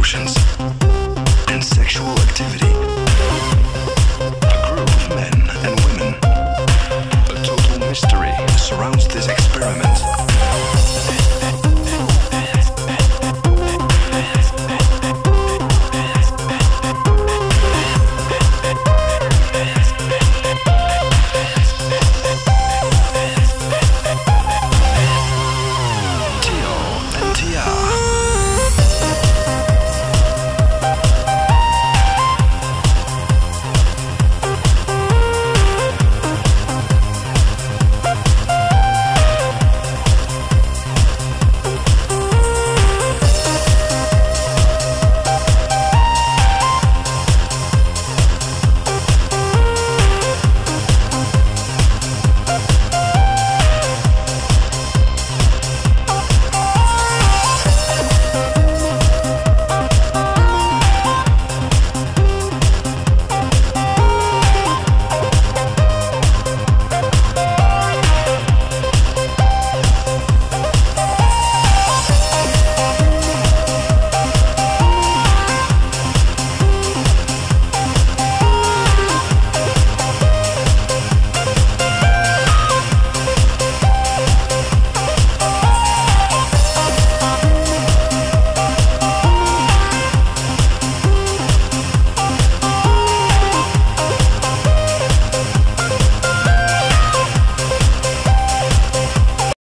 emotions, and sexual activity. A group of men and women. A total mystery surrounds this experiment.